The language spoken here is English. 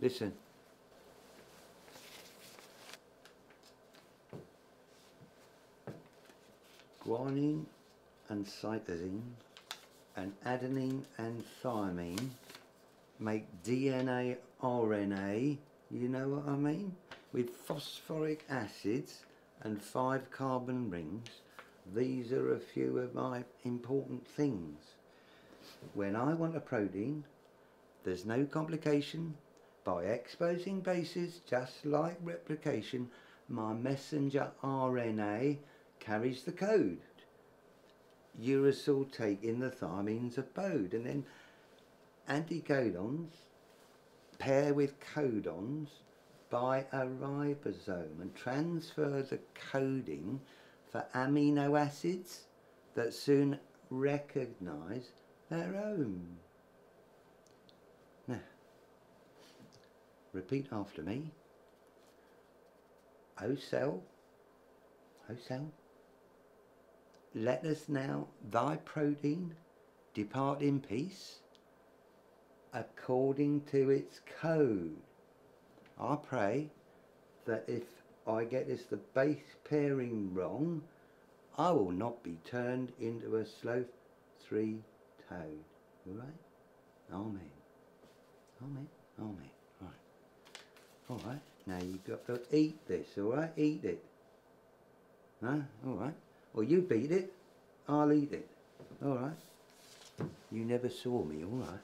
Listen. Guanine and cytosine and adenine and thymine make DNA RNA, you know what I mean? With phosphoric acids and five carbon rings. These are a few of my important things. When I want a protein, there's no complication. By exposing bases, just like replication, my messenger RNA carries the code. Uracil taking the thymines abode and then anticodons pair with codons by a ribosome and transfer the coding for amino acids that soon recognize their own. Repeat after me. O cell, O cell, let us now thy protein depart in peace according to its code. I pray that if I get this the base pairing wrong, I will not be turned into a sloth three-toed. Alright? Amen. Amen. Amen. Right. Alright. Now you've got to eat this, alright? Eat it. Huh? Alright. Well, you beat it, I'll eat it. Alright. You never saw me, alright.